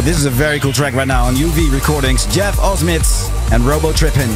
But this is a very cool track right now on UV Recordings. Jeff Osmitz and Robo Trippin'.